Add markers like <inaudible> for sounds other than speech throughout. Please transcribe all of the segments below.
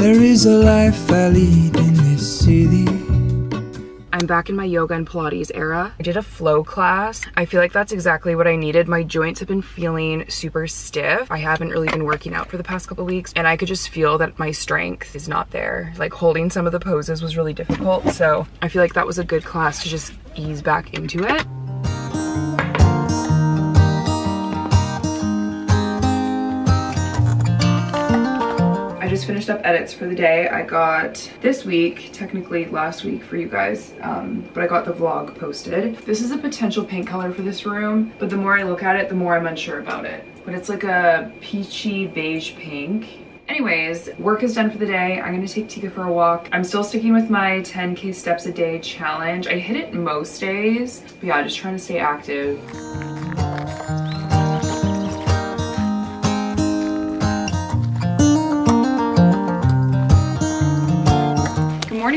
There is a life I lead in this city. I'm back in my yoga and Pilates era. I did a flow class. I feel like that's exactly what I needed. My joints have been feeling super stiff. I haven't really been working out for the past couple weeks and I could just feel that my strength is not there. Like holding some of the poses was really difficult. So I feel like that was a good class to just ease back into it. Up edits for the day. I got this week, technically last week for you guys, um, but I got the vlog posted. This is a potential paint color for this room, but the more I look at it, the more I'm unsure about it. But it's like a peachy beige pink. Anyways, work is done for the day. I'm gonna take Tika for a walk. I'm still sticking with my 10K steps a day challenge. I hit it most days, but yeah, just trying to stay active.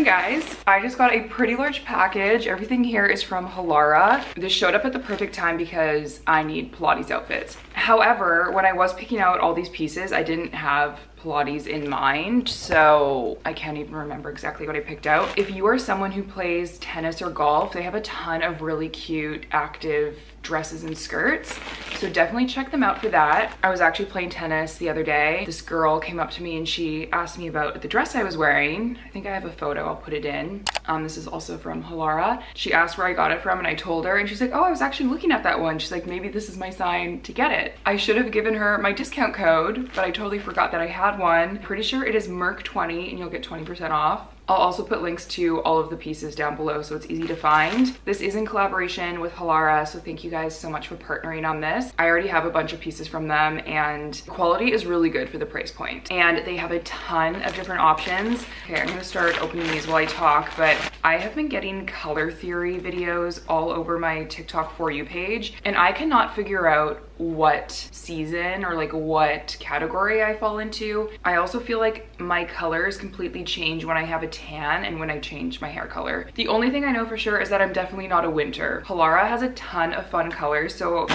Morning guys. I just got a pretty large package. Everything here is from Halara. This showed up at the perfect time because I need Pilates outfits. However, when I was picking out all these pieces, I didn't have Pilates in mind, so I can't even remember exactly what I picked out. If you are someone who plays tennis or golf, they have a ton of really cute, active dresses and skirts. So definitely check them out for that. I was actually playing tennis the other day. This girl came up to me and she asked me about the dress I was wearing. I think I have a photo, I'll put it in. Um, this is also from Halara. She asked where I got it from and I told her and she's like, oh, I was actually looking at that one. She's like, maybe this is my sign to get it. I should have given her my discount code, but I totally forgot that I had one. Pretty sure it is Merk20 and you'll get 20% off. I'll also put links to all of the pieces down below so it's easy to find. This is in collaboration with Halara, so thank you guys so much for partnering on this. I already have a bunch of pieces from them and quality is really good for the price point. And they have a ton of different options. Okay, I'm gonna start opening these while I talk, but I have been getting color theory videos all over my TikTok For You page, and I cannot figure out what season or like what category I fall into. I also feel like my colors completely change when I have a tan and when I change my hair color. The only thing I know for sure is that I'm definitely not a winter. Halara has a ton of fun colors, so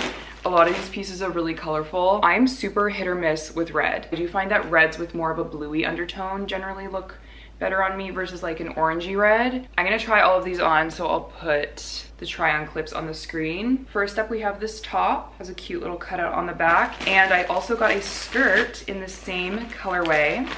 a lot of these pieces are really colorful. I'm super hit or miss with red. I do find that reds with more of a bluey undertone generally look better on me versus like an orangey red. I'm gonna try all of these on, so I'll put the try on clips on the screen. First up, we have this top, has a cute little cutout on the back. And I also got a skirt in the same colorway.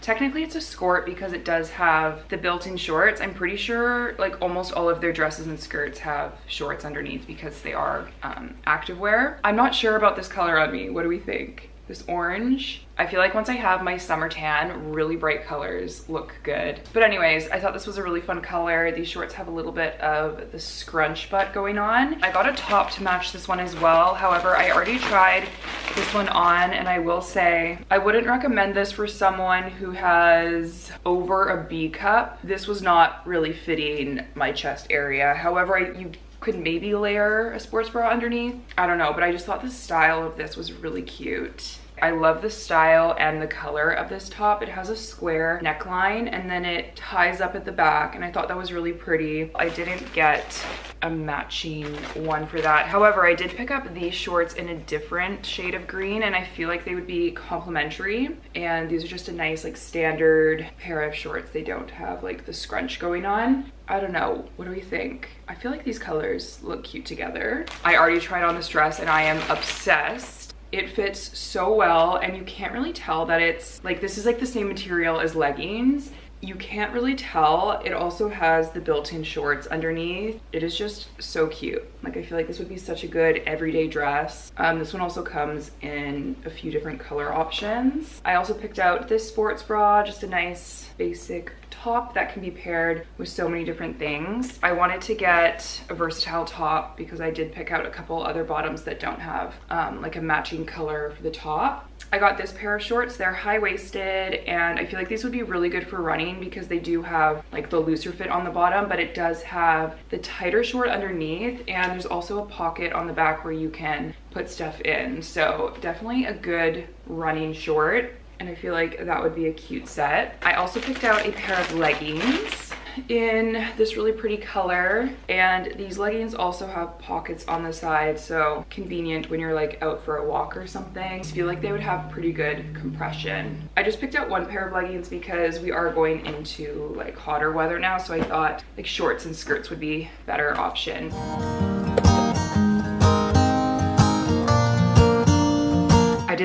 Technically it's a skirt because it does have the built-in shorts. I'm pretty sure like almost all of their dresses and skirts have shorts underneath because they are um, activewear. I'm not sure about this color on me. What do we think? This orange. I feel like once I have my summer tan, really bright colors look good. But anyways, I thought this was a really fun color. These shorts have a little bit of the scrunch butt going on. I got a top to match this one as well. However, I already tried this one on and I will say I wouldn't recommend this for someone who has over a B cup. This was not really fitting my chest area. However, I, you could maybe layer a sports bra underneath. I don't know, but I just thought the style of this was really cute. I love the style and the color of this top. It has a square neckline and then it ties up at the back and I thought that was really pretty. I didn't get a matching one for that. However, I did pick up these shorts in a different shade of green and I feel like they would be complementary. And these are just a nice like standard pair of shorts. They don't have like the scrunch going on. I don't know, what do we think? I feel like these colors look cute together. I already tried on this dress and I am obsessed. It fits so well and you can't really tell that it's like this is like the same material as leggings. You can't really tell. It also has the built-in shorts underneath. It is just so cute. Like I feel like this would be such a good everyday dress. Um, this one also comes in a few different color options. I also picked out this sports bra, just a nice basic top that can be paired with so many different things. I wanted to get a versatile top because I did pick out a couple other bottoms that don't have um, like a matching color for the top. I got this pair of shorts. They're high-waisted and I feel like these would be really good for running because they do have like the looser fit on the bottom, but it does have the tighter short underneath and there's also a pocket on the back where you can put stuff in. So definitely a good running short and I feel like that would be a cute set. I also picked out a pair of leggings. In this really pretty color. And these leggings also have pockets on the side, so convenient when you're like out for a walk or something. I feel like they would have pretty good compression. I just picked out one pair of leggings because we are going into like hotter weather now, so I thought like shorts and skirts would be better option.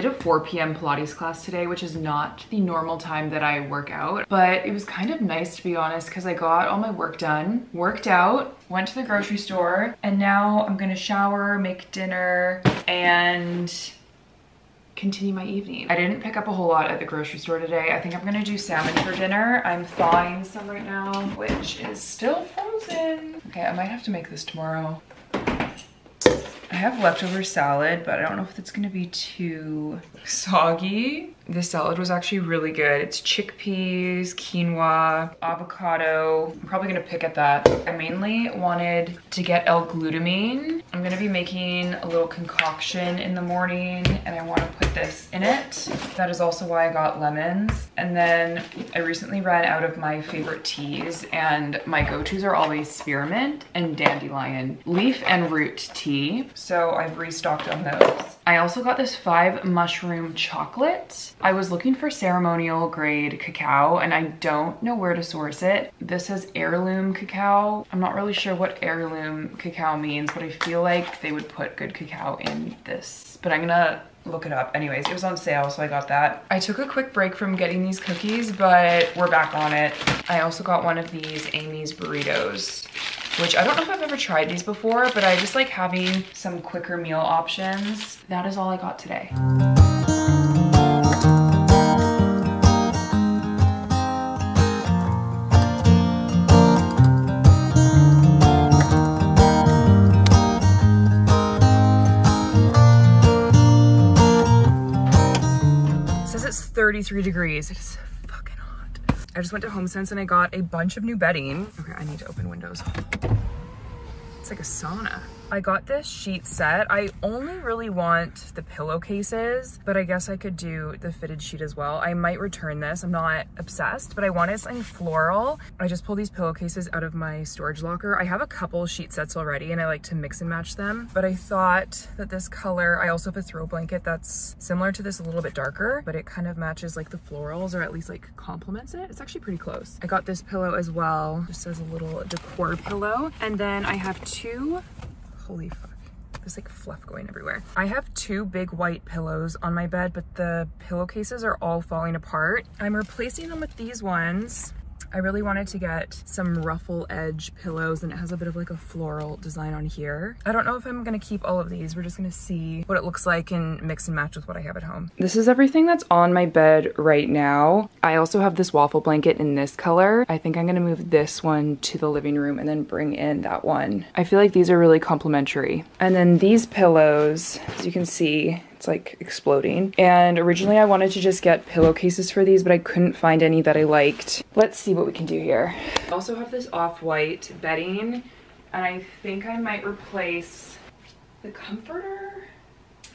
Did a 4 p.m. Pilates class today, which is not the normal time that I work out, but it was kind of nice to be honest because I got all my work done, worked out, went to the grocery store, and now I'm gonna shower, make dinner, and continue my evening. I didn't pick up a whole lot at the grocery store today. I think I'm gonna do salmon for dinner. I'm thawing some right now, which is still frozen. Okay, I might have to make this tomorrow. I have leftover salad, but I don't know if it's gonna be too soggy. This salad was actually really good. It's chickpeas, quinoa, avocado. I'm probably gonna pick at that. I mainly wanted to get L-glutamine. I'm gonna be making a little concoction in the morning and I wanna put this in it. That is also why I got lemons. And then I recently ran out of my favorite teas and my go-tos are always spearmint and dandelion. Leaf and root tea. So I've restocked on those. I also got this five mushroom chocolate. I was looking for ceremonial grade cacao and I don't know where to source it. This says heirloom cacao. I'm not really sure what heirloom cacao means, but I feel like they would put good cacao in this. But I'm gonna look it up. Anyways, it was on sale, so I got that. I took a quick break from getting these cookies, but we're back on it. I also got one of these Amy's burritos which I don't know if I've ever tried these before, but I just like having some quicker meal options. That is all I got today. Says it's 33 degrees. It is I just went to HomeSense and I got a bunch of new bedding. Okay, I need to open windows. It's like a sauna. I got this sheet set. I only really want the pillowcases, but I guess I could do the fitted sheet as well. I might return this. I'm not obsessed, but I wanted something floral. I just pulled these pillowcases out of my storage locker. I have a couple sheet sets already and I like to mix and match them, but I thought that this color, I also have a throw blanket that's similar to this, a little bit darker, but it kind of matches like the florals or at least like complements it. It's actually pretty close. I got this pillow as well, just as a little decor pillow. And then I have two holy fuck. There's like fluff going everywhere. I have two big white pillows on my bed, but the pillowcases are all falling apart. I'm replacing them with these ones I really wanted to get some ruffle edge pillows and it has a bit of like a floral design on here. I don't know if I'm gonna keep all of these. We're just gonna see what it looks like and mix and match with what I have at home. This is everything that's on my bed right now. I also have this waffle blanket in this color. I think I'm gonna move this one to the living room and then bring in that one. I feel like these are really complementary. And then these pillows, as you can see, it's like exploding. And originally I wanted to just get pillowcases for these, but I couldn't find any that I liked. Let's see what we can do here. I also have this off-white bedding, and I think I might replace the comforter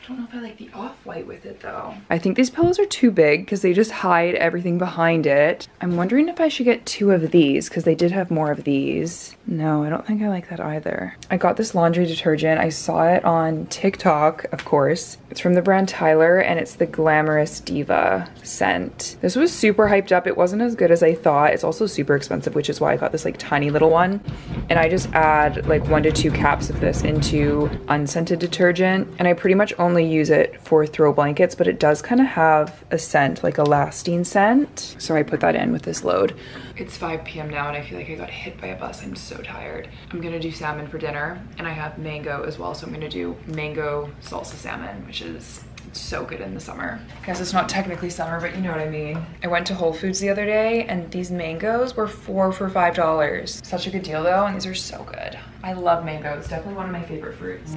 I don't know if I like the off-white with it though. I think these pillows are too big because they just hide everything behind it. I'm wondering if I should get two of these because they did have more of these. No, I don't think I like that either. I got this laundry detergent. I saw it on TikTok, of course. It's from the brand Tyler and it's the Glamorous Diva scent. This was super hyped up. It wasn't as good as I thought. It's also super expensive, which is why I got this like tiny little one. And I just add like one to two caps of this into unscented detergent. And I pretty much only only use it for throw blankets, but it does kind of have a scent, like a lasting scent. So I put that in with this load. It's 5 p.m. now and I feel like I got hit by a bus. I'm so tired. I'm gonna do salmon for dinner and I have mango as well. So I'm gonna do mango salsa salmon, which is so good in the summer. I guess it's not technically summer, but you know what I mean. I went to Whole Foods the other day and these mangoes were four for $5. Such a good deal though, and these are so good. I love mangoes, definitely one of my favorite fruits.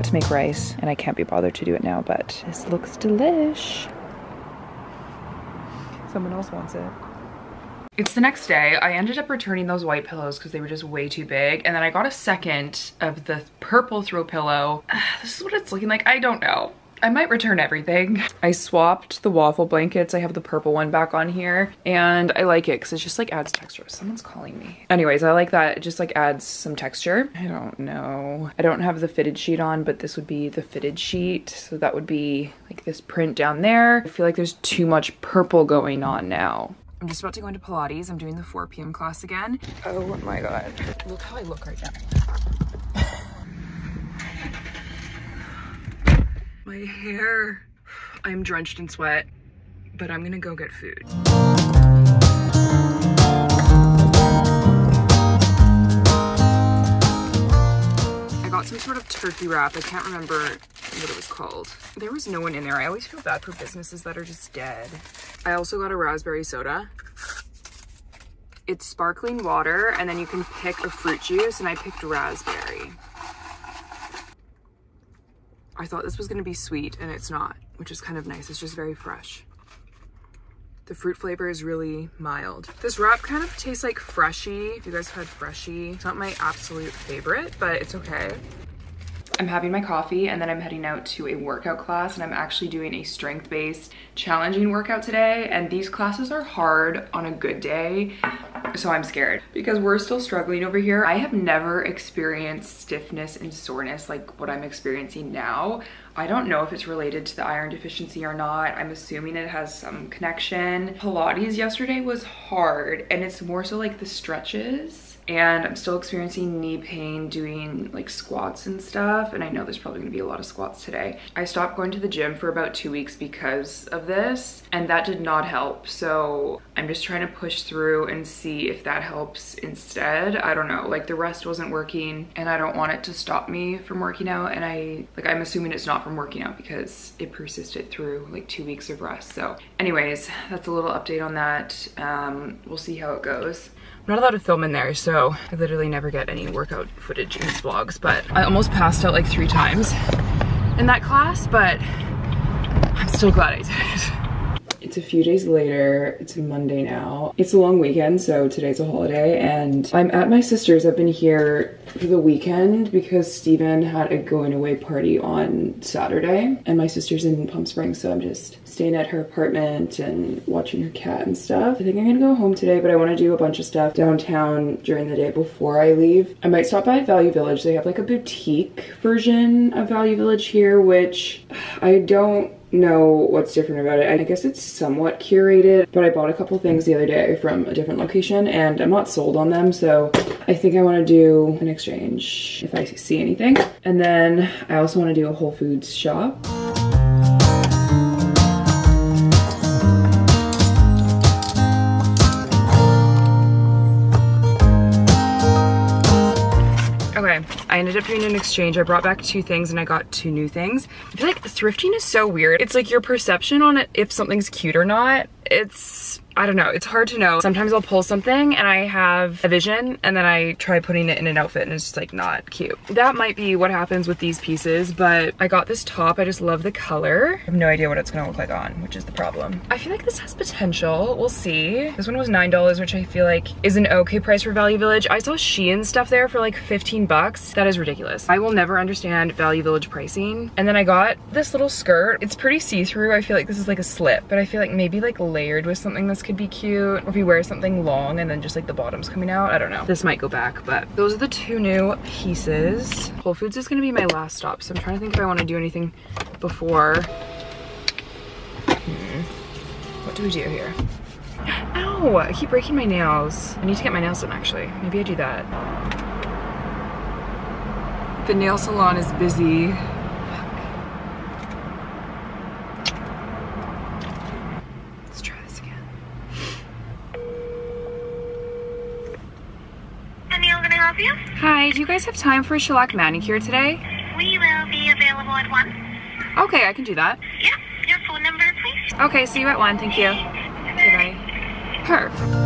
To make rice and I can't be bothered to do it now, but this looks delish. Someone else wants it. It's the next day. I ended up returning those white pillows because they were just way too big. And then I got a second of the purple throw pillow. <sighs> This is what it's looking like. I don't know. I might return everything. I swapped the waffle blankets. I have the purple one back on here and I like it because it just like adds texture. Someone's calling me. Anyways, I like that. It just like adds some texture. I don't know. I don't have the fitted sheet on, but this would be the fitted sheet. So that would be like this print down there. I feel like there's too much purple going on now. I'm just about to go into Pilates. I'm doing the 4 p.m. class again. Oh my God. Look how I look right now. My hair. I'm drenched in sweat, but I'm gonna go get food. I got some sort of turkey wrap. I can't remember what it was called. There was no one in there. I always feel bad for businesses that are just dead. I also got a raspberry soda. It's sparkling water and then you can pick a fruit juice and I picked raspberry. I thought this was gonna be sweet and it's not, which is kind of nice. It's just very fresh. The fruit flavor is really mild. This wrap kind of tastes like Freshii. If you guys have had Freshii, it's not my absolute favorite, but it's okay. I'm having my coffee and then I'm heading out to a workout class and I'm actually doing a strength-based challenging workout today and these classes are hard on a good day so I'm scared because we're still struggling over here. I have never experienced stiffness and soreness like what I'm experiencing now. I don't know if it's related to the iron deficiency or not. I'm assuming it has some connection. Pilates yesterday was hard and it's more so like the stretches and I'm still experiencing knee pain doing like squats and stuff and I know there's probably gonna be a lot of squats today. I stopped going to the gym for about two weeks because of this and that did not help so I'm just trying to push through and see if that helps instead. I don't know like the rest wasn't working and I don't want it to stop me from working out and I like I'm assuming it's not from working out because it persisted through like two weeks of rest. So anyways that's a little update on that. Um, we'll see how it goes. I'm not allowed to film in there, so I literally never get any workout footage in these vlogs, but I almost passed out like three times in that class, but I'm still glad I did. <laughs> It's a few days later. It's Monday now. It's a long weekend, so today's a holiday, and I'm at my sister's. I've been here for the weekend because Steven had a going away party on Saturday, and my sister's in Palm Springs, so I'm just staying at her apartment and watching her cat and stuff. I think I'm gonna go home today, but I wanna do a bunch of stuff downtown during the day before I leave. I might stop by Value Village. They have like a boutique version of Value Village here, which I don't know what's different about it. I guess it's somewhat curated, but I bought a couple things the other day from a different location and I'm not sold on them. So I think I want to do an exchange if I see anything. And then I also want to do a Whole Foods shop. I ended up doing an exchange. I brought back two things and I got two new things. I feel like thrifting is so weird. It's like your perception on it if something's cute or not. It's I don't know, it's hard to know. Sometimes I'll pull something and I have a vision and then I try putting it in an outfit and it's just like not cute. That might be what happens with these pieces, but I got this top. I just love the color. I have no idea what it's gonna look like on, which is the problem. I feel like this has potential. We'll see. This one was $9, which I feel like is an okay price for Value Village. I saw Shein stuff there for like 15 bucks. That is ridiculous. I will never understand Value Village pricing. And then I got this little skirt. It's pretty see-through. I feel like this is like a slip, but I feel like maybe like layered with something that's could be cute. Or if you wear something long and then just like the bottom's coming out, I don't know. This might go back, but those are the two new pieces. Whole Foods is gonna be my last stop, so I'm trying to think if I wanna do anything before. Hmm. What do we do here? Ow, I keep breaking my nails. I need to get my nails done actually. Maybe I do that. The nail salon is busy. Let's try this again. Danielle, can I help you? Hi, do you guys have time for a shellac manicure today? We will be available at 1. Okay, I can do that. Yep. Your phone number, please. Okay, see you at one, thank you. Okay, bye. Perfect.